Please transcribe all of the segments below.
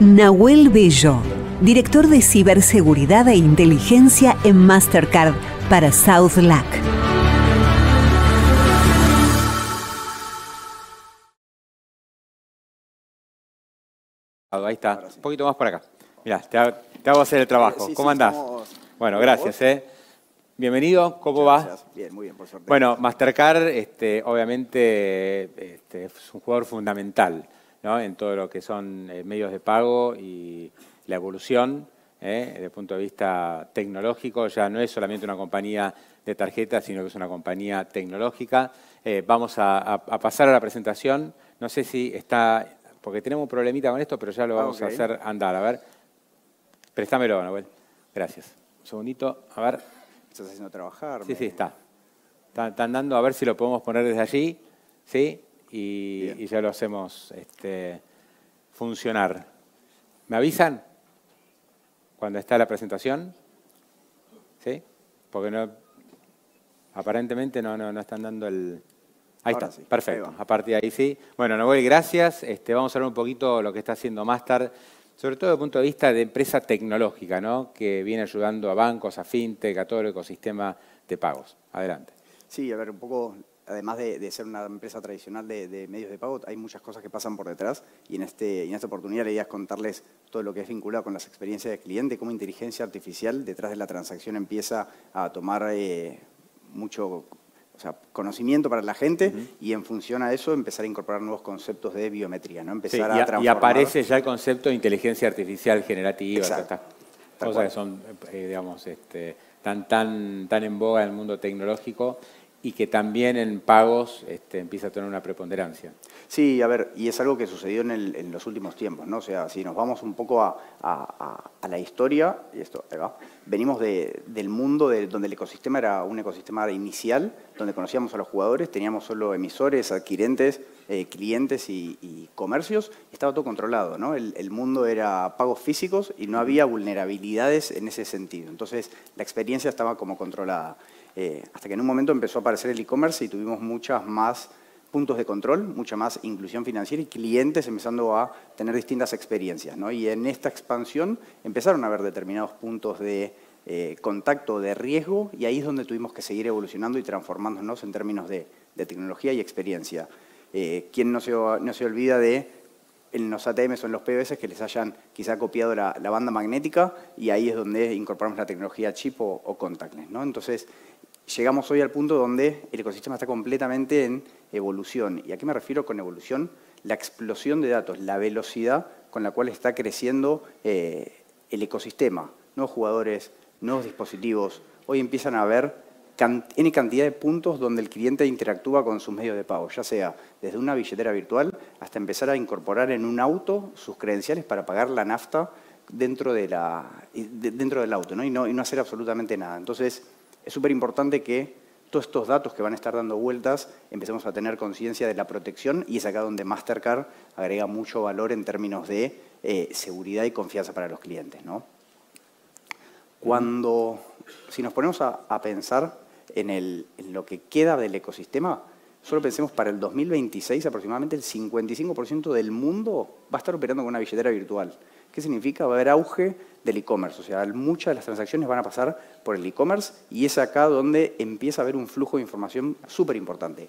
Nahuel Bello, director de ciberseguridad e inteligencia en Mastercard para South Lac. Ahí está, un poquito más por acá. Mira, te, hago hacer el trabajo. ¿Cómo andás? Bueno, gracias. Eh. Bienvenido, ¿cómo va? Bien, muy bien, por suerte. Bueno, Mastercard, este, obviamente, este, es un jugador fundamental en todo lo que son eh, medios de pago y la evolución eh, desde el punto de vista tecnológico. Ya no es solamente una compañía de tarjetas, sino que es una compañía tecnológica. Eh, vamos a, pasar a la presentación. No sé si está, porque tenemos un problemita con esto, pero ya lo ah, vamos a hacer andar. A ver, préstamelo, Noel. Gracias. Un segundito, a ver. ¿Estás haciendo trabajar? Sí, sí, está. Están dando, a ver si lo podemos poner desde allí. ¿Sí? Y, ya lo hacemos este, funcionar. ¿Me avisan cuando está la presentación? ¿Sí? Porque no, aparentemente no, no, están dando el... Ahí está, perfecto. a partir de ahí sí. Bueno, Noel, gracias. Este, vamos a hablar un poquito de lo que está haciendo Master, sobre todo desde el punto de vista de empresa tecnológica, ¿no? que viene ayudando a bancos, a fintech, a todo el ecosistema de pagos. Adelante. Sí, a ver, un poco además de, ser una empresa tradicional de, medios de pago, hay muchas cosas que pasan por detrás. Y en, este, en esta oportunidad la idea es contarles todo lo que es vinculado con las experiencias del cliente, cómo inteligencia artificial detrás de la transacción empieza a tomar eh, mucho conocimiento para la gente y en función a eso empezar a incorporar nuevos conceptos de biometría, ¿no? Empezar a, y, aparece ya el concepto de inteligencia artificial generativa, estas cosas que son, eh, digamos, este, tan, tan, tan en boga en el mundo tecnológico y que también en pagos este, empieza a tener una preponderancia. Sí, a ver, y es algo que sucedió en, los últimos tiempos, ¿no? O sea, si nos vamos un poco a, la historia, y esto, venimos del mundo de, donde el ecosistema era un ecosistema inicial, donde conocíamos a los jugadores, teníamos solo emisores, adquirentes, eh, clientes y, comercios, estaba todo controlado, ¿no? El, mundo era pagos físicos y no había vulnerabilidades en ese sentido. Entonces, la experiencia estaba como controlada. Eh, hasta que en un momento empezó a aparecer el e-commerce y tuvimos muchas más puntos de control, mucha más inclusión financiera y clientes empezando a tener distintas experiencias. Y en esta expansión empezaron a haber determinados puntos de eh, contacto de riesgo y ahí es donde tuvimos que seguir evolucionando y transformándonos en términos de, tecnología y experiencia. Eh, ¿Quién no se, no se olvida de los ATMs o en los PBS que les hayan quizá copiado la, banda magnética y ahí es donde incorporamos la tecnología chip o, contactless. ¿no? Entonces, llegamos hoy al punto donde el ecosistema está completamente en evolución. ¿Y a qué me refiero con evolución? La explosión de datos, la velocidad con la cual está creciendo eh, el ecosistema. Nuevos jugadores, nuevos dispositivos. Hoy empiezan a haber N cantidad de puntos donde el cliente interactúa con sus medios de pago, ya sea desde una billetera virtual hasta empezar a incorporar en un auto sus credenciales para pagar la nafta dentro, del auto Y, no, y no hacer absolutamente nada. Entonces, es súper importante que todos estos datos que van a estar dando vueltas empecemos a tener conciencia de la protección y es acá donde Mastercard agrega mucho valor en términos de eh, seguridad y confianza para los clientes. ¿no? Cuando, si nos ponemos a, pensar en, en lo que queda del ecosistema, solo pensemos para el 2026 aproximadamente el 55% del mundo va a estar operando con una billetera virtual. ¿Qué significa? Va a haber auge del e-commerce, o sea, muchas de las transacciones van a pasar por el e-commerce y es acá donde empieza a haber un flujo de información súper importante.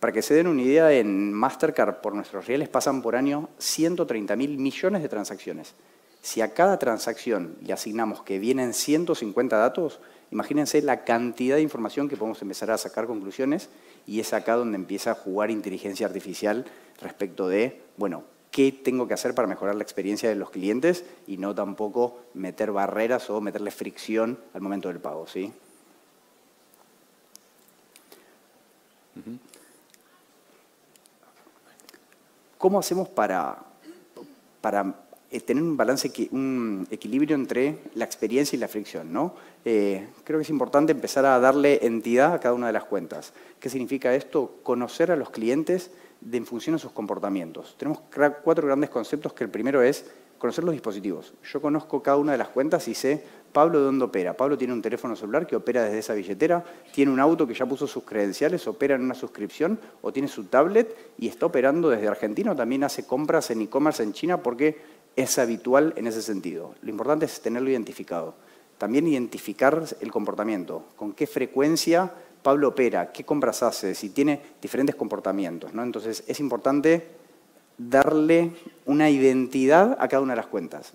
Para que se den una idea, en Mastercard por nuestros reales pasan por año 130 mil millones de transacciones. Si a cada transacción le asignamos que vienen 150 datos, imagínense la cantidad de información que podemos empezar a sacar conclusiones y es acá donde empieza a jugar inteligencia artificial respecto de, bueno, qué tengo que hacer para mejorar la experiencia de los clientes y no tampoco meter barreras o meterle fricción al momento del pago. ¿sí? ¿Cómo hacemos para, para eh, tener un balance, un equilibrio entre la experiencia y la fricción? ¿no? Eh, creo que es importante empezar a darle entidad a cada una de las cuentas. ¿Qué significa esto? Conocer a los clientes en función a sus comportamientos. Tenemos cuatro grandes conceptos, que el primero es conocer los dispositivos. Yo conozco cada una de las cuentas y sé Pablo de dónde opera. Pablo tiene un teléfono celular que opera desde esa billetera, tiene un auto que ya puso sus credenciales, opera en una suscripción o tiene su tablet y está operando desde Argentina o también hace compras en e-commerce en China porque es habitual en ese sentido. Lo importante es tenerlo identificado. También identificar el comportamiento, con qué frecuencia Pablo opera, qué compras hace, si tiene diferentes comportamientos. ¿no? Entonces es importante darle una identidad a cada una de las cuentas.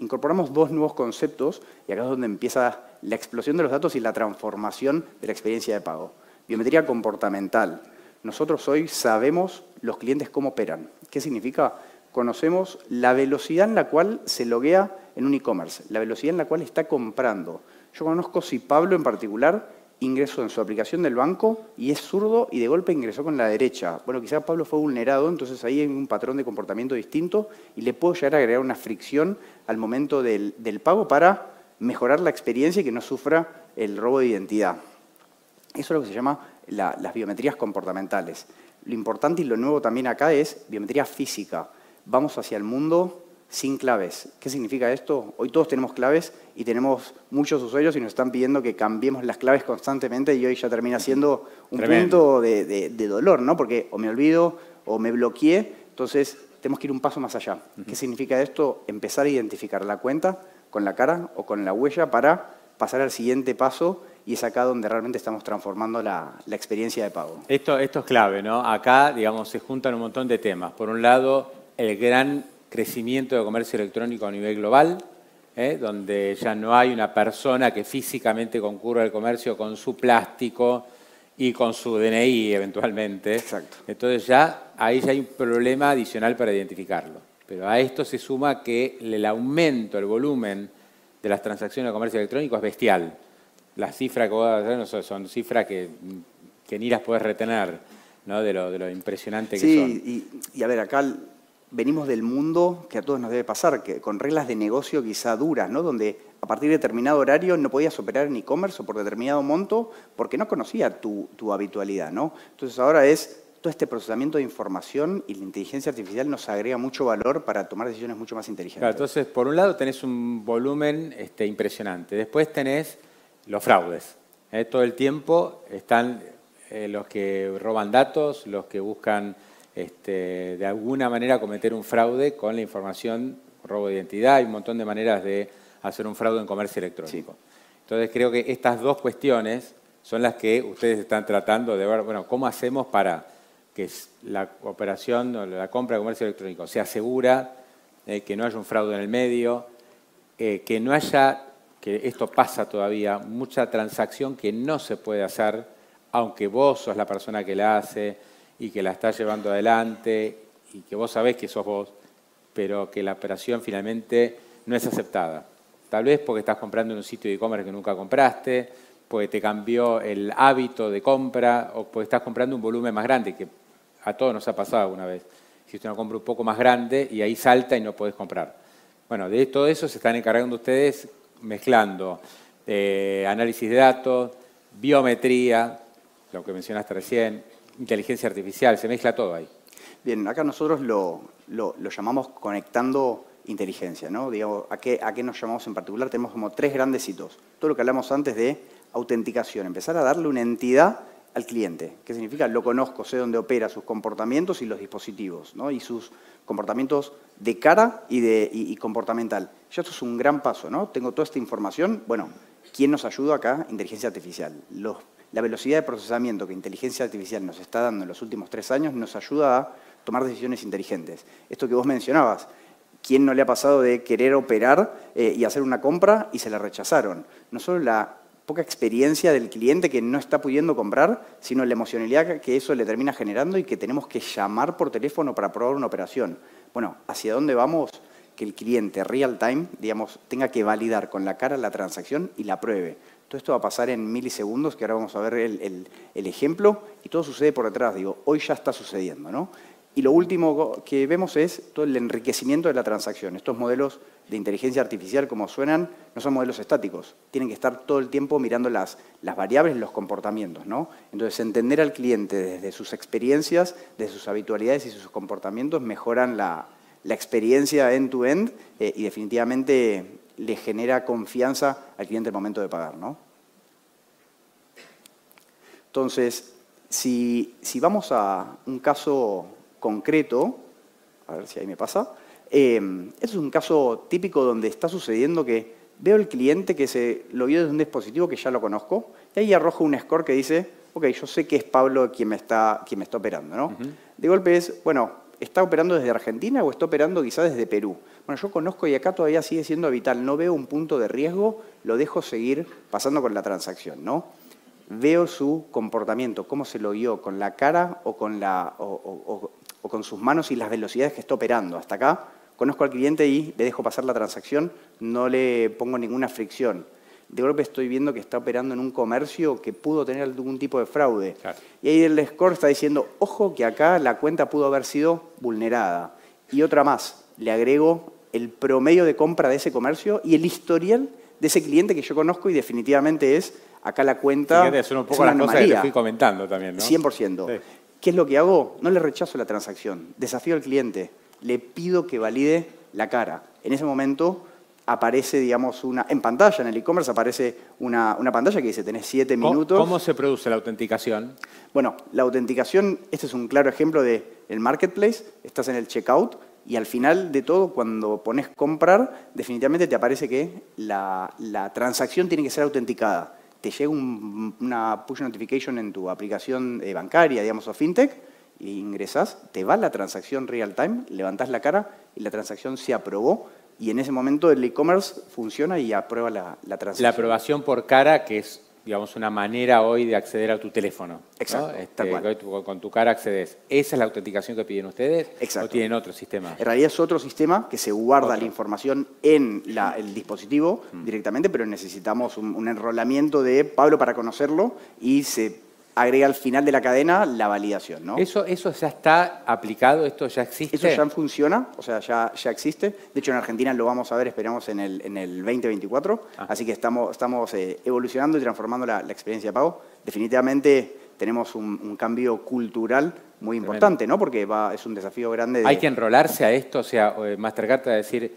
Incorporamos dos nuevos conceptos y acá es donde empieza la explosión de los datos y la transformación de la experiencia de pago. Biometría comportamental. Nosotros hoy sabemos los clientes cómo operan. ¿Qué significa? Conocemos la velocidad en la cual se loguea en un e-commerce, la velocidad en la cual está comprando. Yo conozco si Pablo en particular ingresó en su aplicación del banco y es zurdo y de golpe ingresó con la derecha. Bueno, quizás Pablo fue vulnerado, entonces ahí hay un patrón de comportamiento distinto y le puedo llegar a agregar una fricción al momento del, pago para mejorar la experiencia y que no sufra el robo de identidad. Eso es lo que se llama las biometrías comportamentales. Lo importante y lo nuevo también acá es biometría física. Vamos hacia el mundo sin claves. ¿Qué significa esto? Hoy todos tenemos claves y tenemos muchos usuarios y nos están pidiendo que cambiemos las claves constantemente y hoy ya termina siendo un punto de, dolor, ¿no? Porque o me olvido o me bloqueé, entonces tenemos que ir un paso más allá. ¿Qué significa esto? Empezar a identificar la cuenta con la cara o con la huella para pasar al siguiente paso y es acá donde realmente estamos transformando la, la experiencia de pago. Esto, esto es clave, ¿no? Acá, digamos, se juntan un montón de temas. Por un lado, el gran crecimiento de comercio electrónico a nivel global, ¿eh? donde ya no hay una persona que físicamente concurra al comercio con su plástico y con su DNI eventualmente. Exacto. Entonces ya ahí ya hay un problema adicional para identificarlo. Pero a esto se suma que el aumento, el volumen de las transacciones de comercio electrónico es bestial. Las cifras que vos a hacer son cifras que, que ni las puedes retener, ¿no? de, lo, de lo impresionante que son. Sí, y, y a ver, acá venimos del mundo que a todos nos debe pasar, que con reglas de negocio quizá duras, ¿no? donde a partir de determinado horario no podías operar en e-commerce o por determinado monto porque no conocía tu, habitualidad. ¿no? Entonces ahora es todo este procesamiento de información y la inteligencia artificial nos agrega mucho valor para tomar decisiones mucho más inteligentes. entonces, por un lado tenés un volumen este, impresionante, después tenés los fraudes. ¿eh? Todo el tiempo están eh, los que roban datos, los que buscan este, de alguna manera cometer un fraude con la información, robo de identidad, hay un montón de maneras de hacer un fraude en comercio electrónico. Entonces creo que estas dos cuestiones son las que ustedes están tratando de ver, bueno, ¿cómo hacemos para que la operación o la compra de comercio electrónico sea segura, eh, que no haya un fraude en el medio, eh, que no haya, que esto pasa todavía, mucha transacción que no se puede hacer, aunque vos sos la persona que la hace, y que la estás llevando adelante y que vos sabés que sos vos, pero que la operación finalmente no es aceptada. Tal vez porque estás comprando en un sitio de e-commerce que nunca compraste, porque te cambió el hábito de compra o porque estás comprando un volumen más grande, que a todos nos ha pasado alguna vez. Si usted no compra un poco más grande y ahí salta y no podés comprar. Bueno, de todo eso se están encargando ustedes mezclando eh, análisis de datos, biometría, lo que mencionaste recién, inteligencia artificial, se mezcla todo ahí. Bien, acá nosotros lo, llamamos conectando inteligencia, ¿no? Digamos, ¿a qué, ¿a qué nos llamamos en particular? Tenemos como tres grandes hitos. Todo lo que hablamos antes de autenticación, empezar a darle una entidad al cliente. ¿Qué significa? Lo conozco, sé dónde opera, sus comportamientos y los dispositivos, ¿no? Y sus comportamientos de cara y, de, y, comportamental. Ya esto es un gran paso, ¿no? Tengo toda esta información. Bueno, ¿quién nos ayuda acá? Inteligencia artificial. Los la velocidad de procesamiento que inteligencia artificial nos está dando en los últimos tres años nos ayuda a tomar decisiones inteligentes. Esto que vos mencionabas, ¿quién no le ha pasado de querer operar eh, y hacer una compra y se la rechazaron? No solo la poca experiencia del cliente que no está pudiendo comprar, sino la emocionalidad que eso le termina generando y que tenemos que llamar por teléfono para probar una operación. Bueno, ¿hacia dónde vamos? Que el cliente real time, digamos, tenga que validar con la cara la transacción y la pruebe. Todo esto va a pasar en milisegundos, que ahora vamos a ver el, ejemplo, y todo sucede por detrás, digo, hoy ya está sucediendo, ¿no? Y lo último que vemos es todo el enriquecimiento de la transacción. Estos modelos de inteligencia artificial, como suenan, no son modelos estáticos. Tienen que estar todo el tiempo mirando las, las variables, los comportamientos. ¿no? Entonces, entender al cliente desde sus experiencias, desde sus habitualidades y sus comportamientos mejoran la, experiencia end-to-end eh, y definitivamente le genera confianza al cliente el momento de pagar. ¿no? Entonces, si, vamos a un caso concreto, a ver si ahí me pasa, Eh, este es un caso típico donde está sucediendo que veo el cliente que se lo vio desde un dispositivo que ya lo conozco, y ahí arrojo un score que dice, ok, yo sé que es Pablo quien me está, quien me está operando, ¿no? De golpe es, bueno, ¿está operando desde Argentina o está operando quizás desde Perú? Bueno, yo conozco y acá todavía sigue siendo vital, no veo un punto de riesgo, lo dejo seguir pasando con la transacción, ¿no? Veo su comportamiento, cómo se lo vio, con la cara o con, la, o con sus manos y las velocidades que está operando. Hasta acá conozco al cliente y le dejo pasar la transacción, no le pongo ninguna fricción. De golpe estoy viendo que está operando en un comercio que pudo tener algún tipo de fraude. Y ahí el score está diciendo, ojo que acá la cuenta pudo haber sido vulnerada. Y otra más, le agrego el promedio de compra de ese comercio y el historial de ese cliente que yo conozco y definitivamente es acá la cuenta. es un poco las cosas que fui comentando también, ¿no? 100%. ¿Qué es lo que hago? No le rechazo la transacción, desafío al cliente le pido que valide la cara. En ese momento aparece, digamos, una, en pantalla, en el e-commerce aparece una, pantalla que dice, tenés siete minutos. ¿Cómo se produce la autenticación? Bueno, la autenticación, este es un claro ejemplo del el marketplace, estás en el checkout y al final de todo, cuando pones comprar, definitivamente te aparece que la, transacción tiene que ser autenticada. Te llega una push notification en tu aplicación bancaria, digamos, o fintech, ingresas, te va la transacción real time, levantas la cara y la transacción se aprobó y en ese momento el e-commerce funciona y aprueba la, la, transacción. La aprobación por cara, que es digamos, una manera hoy de acceder a tu teléfono. Exacto, este, con, tu cara accedes. ¿Esa es la autenticación que piden ustedes? Exacto. ¿O tienen otro sistema? En realidad es otro sistema que se guarda la información en el dispositivo mm. directamente, pero necesitamos un, un enrolamiento de Pablo para conocerlo y se agrega al final de la cadena la validación. ¿no? ¿Eso, ¿Eso ya está aplicado? ¿Esto ya existe? Eso ya funciona, o sea, ya, ya existe. De hecho, en Argentina lo vamos a ver, esperamos, en el, en el 2024. Ah. Así que estamos, estamos eh, evolucionando y transformando la, experiencia de pago. Definitivamente tenemos un, cambio cultural muy importante, ¿no? Porque va, es un desafío grande. ¿Hay que enrolarse a esto? O sea, eh, Mastercard te va a decir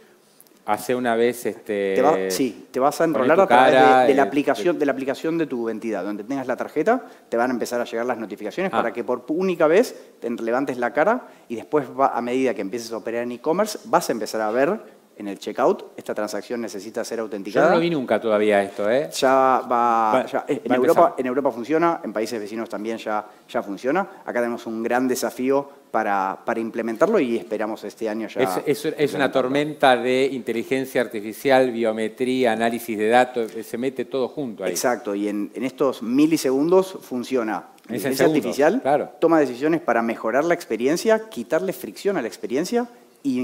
hace una vez este sí te vas a enrolar a través de, la aplicación de la aplicación de tu entidad donde tengas la tarjeta te van a empezar a llegar las notificaciones ah. para que por única vez te levantes la cara y después va, a medida que empieces a operar en e-commerce vas a empezar a ver en el checkout, esta transacción necesita ser autenticada. Yo no lo vi nunca todavía esto, ¿eh? Ya va, en, Europa, en Europa funciona, en países vecinos también ya, ya funciona. Acá tenemos un gran desafío para, para implementarlo y esperamos este año ya. Es, es, una tormenta de inteligencia artificial, biometría, análisis de datos, se mete todo junto ahí. Exacto, y en, en estos milisegundos funciona. Inteligencia artificial toma decisiones para mejorar la experiencia, quitarle fricción a la experiencia y,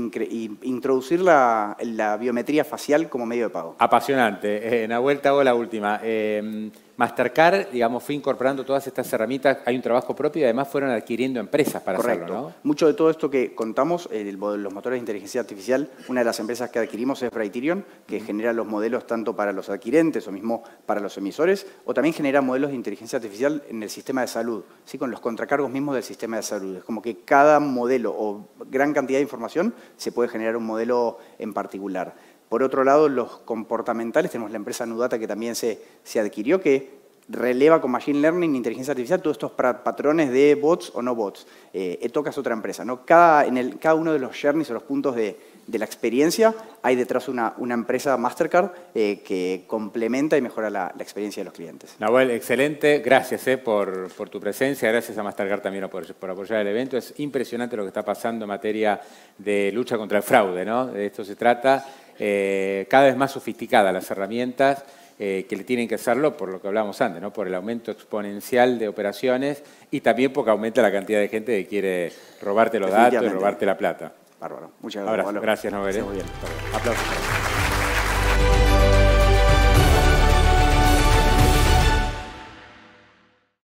introducir la, biometría facial como medio de pago. Apasionante. En la vuelta hago la última. Eh, Mastercard, digamos, fue incorporando todas estas herramientas, hay un trabajo propio y además fueron adquiriendo empresas para hacerlo, ¿no? Mucho de todo esto que contamos, los motores de inteligencia artificial, una de las empresas que adquirimos es Brighterion, que genera los modelos tanto para los adquirentes o mismo para los emisores, o también genera modelos de inteligencia artificial en el sistema de salud, ¿sí? con los contracargos mismos del sistema de salud. Es como que cada modelo o gran cantidad de información se puede generar un modelo en particular. Por otro lado, los comportamentales, tenemos la empresa Nudata que también se, se adquirió, que releva con Machine Learning, inteligencia artificial, todos estos patrones de bots o no bots. Eh, Etoca es otra empresa. ¿no? Cada, en el, cada uno de los journeys o los puntos de, la experiencia hay detrás una, una empresa Mastercard eh, que complementa y mejora la, experiencia de los clientes. Nahuel, excelente. Gracias eh, por, tu presencia. Gracias a Mastercard también por, por, apoyar el evento. Es impresionante lo que está pasando en materia de lucha contra el fraude. ¿no? De esto se trata. Eh, cada vez más sofisticadas las herramientas eh, que le tienen que hacerlo por lo que hablábamos antes, ¿no? por el aumento exponencial de operaciones y también porque aumenta la cantidad de gente que quiere robarte los datos y robarte la plata. Bárbaro. Muchas gracias. Gracias, Nobel. Muy bien. Aplausos.